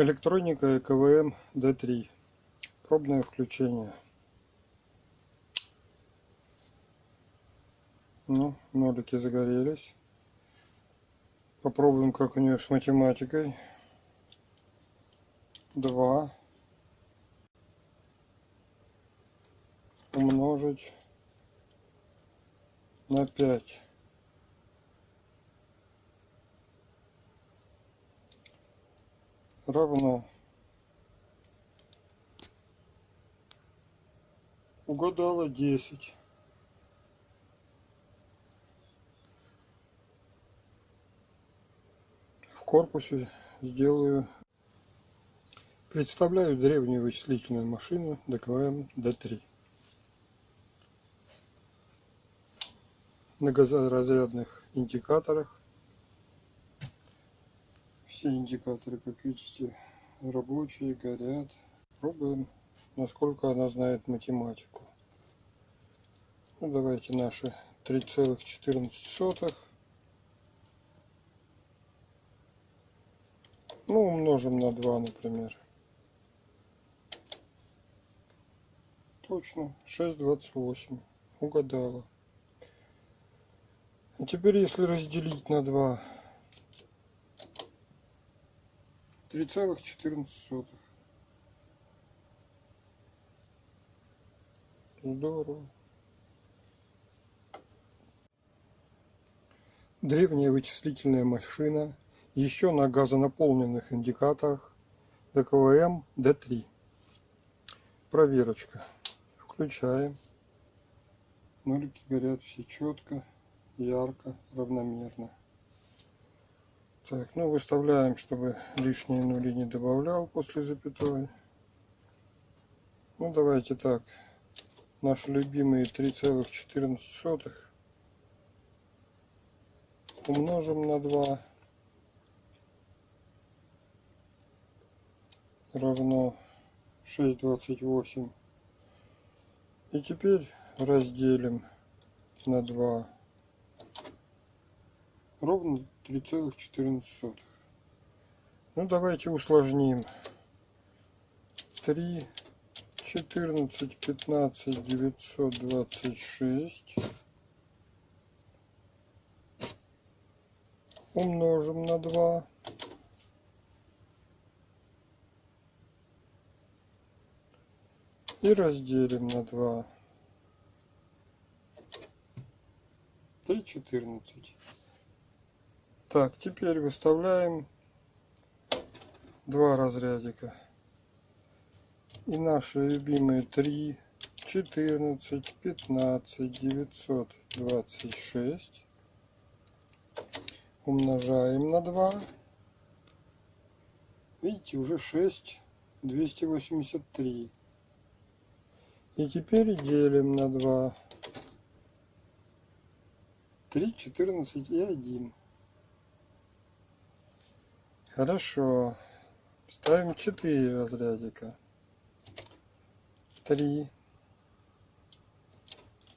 Электроника ЭКВМ D3. Пробное включение. Ну, нолики загорелись. Попробуем, как у нее с математикой. Два умножить на пять. Равно угадала 10 в корпусе сделаю представляю древнюю вычислительную машину ДКВМ D3 многоразрядных индикаторах все индикаторы, как видите, рабочие, горят. Пробуем, насколько она знает математику. Ну, давайте наши 3,14. Ну, умножим на 2, например. Точно, 6,28. Угадала. А теперь, если разделить на 2, 3,14. Здорово. Древняя вычислительная машина еще на газонаполненных индикаторах ДКВМ D3. Проверочка. Включаем. Нолики горят все четко, ярко, равномерно. Так, ну выставляем, чтобы лишние нули не добавлял после запятой. Ну давайте так. Наши любимые 3,14 умножим на 2 равно 6,28. И теперь разделим на 2 ровно 3,14. Ну давайте усложним. 3, 14, 15, 926 умножим на 2. И разделим на 2. 3, 14. Так, теперь выставляем два разрядика. И наши любимые 3, 14, 15, 926 умножаем на 2. Видите, уже 6, 283. И теперь делим на 2. 3, 14 и 1. Хорошо. Ставим 4 разрядика. 3,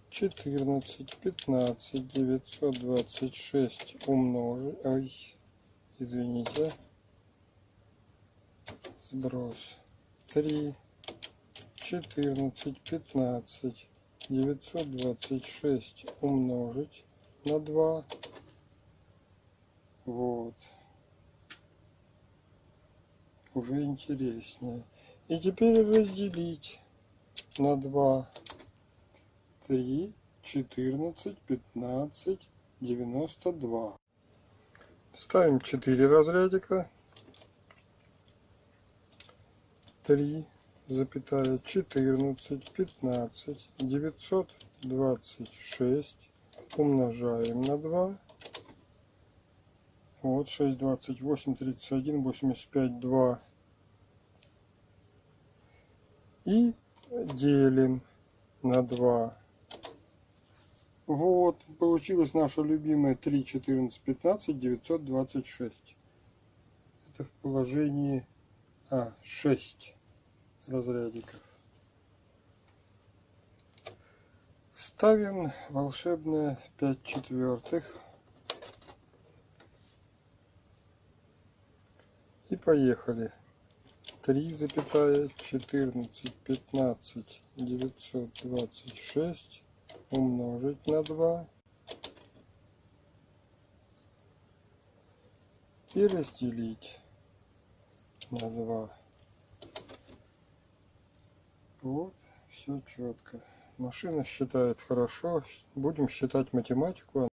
14, 15, 926 умножить. Ой, извините. Сброс. 3, 14, 15, 926 умножить на 2. Вот уже интереснее. И теперь разделить на 2, 3, 14, 15, 92. Ставим 4 разрядика. 3, запятая 14, 15, 926 умножаем на 2 вот 6, 28, 31, 85, 2. И делим на 2. Вот, получилось наша любимая 3, 14, 15, 926. Это в положении А, 6 разрядиков. Ставим волшебное 5 четвертых. И поехали. 3 запятая 14 15 926 умножить на 2 и разделить на 2 вот все четко машина считает хорошо. Будем считать математику